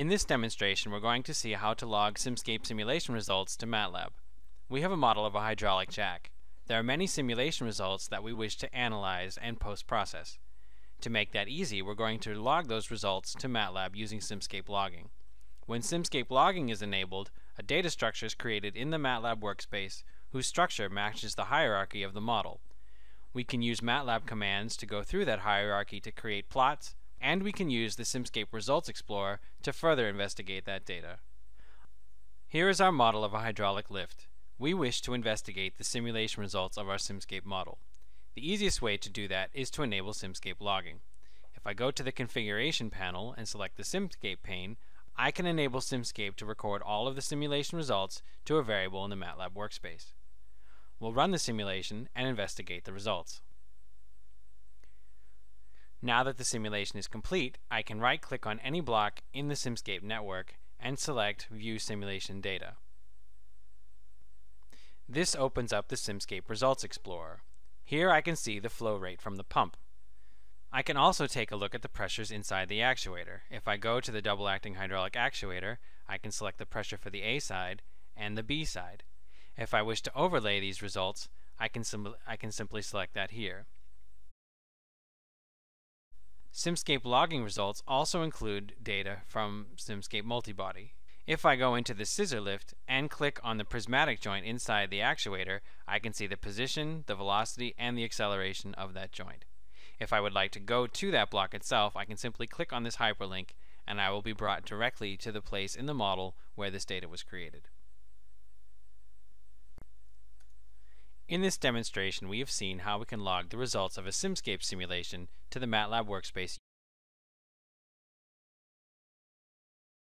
In this demonstration, we're going to see how to log Simscape simulation results to MATLAB. We have a model of a hydraulic jack. There are many simulation results that we wish to analyze and post-process. To make that easy, we're going to log those results to MATLAB using Simscape logging. When Simscape logging is enabled, a data structure is created in the MATLAB workspace whose structure matches the hierarchy of the model. We can use MATLAB commands to go through that hierarchy to create plots, and we can use the Simscape Results Explorer to further investigate that data. Here is our model of a hydraulic lift. We wish to investigate the simulation results of our Simscape model. The easiest way to do that is to enable Simscape logging. If I go to the configuration panel and select the Simscape pane, I can enable Simscape to record all of the simulation results to a variable in the MATLAB workspace. We'll run the simulation and investigate the results. Now that the simulation is complete, I can right-click on any block in the Simscape network and select View Simulation Data. This opens up the Simscape Results Explorer. Here I can see the flow rate from the pump. I can also take a look at the pressures inside the actuator. If I go to the double acting hydraulic actuator, I can select the pressure for the A side and the B side. If I wish to overlay these results, I can, I can simply select that here. Simscape logging results also include data from Simscape Multibody. If I go into the scissor lift and click on the prismatic joint inside the actuator, I can see the position, the velocity, and the acceleration of that joint. If I would like to go to that block itself, I can simply click on this hyperlink and I will be brought directly to the place in the model where this data was created. In this demonstration, we have seen how we can log the results of a Simscape simulation to the MATLAB workspace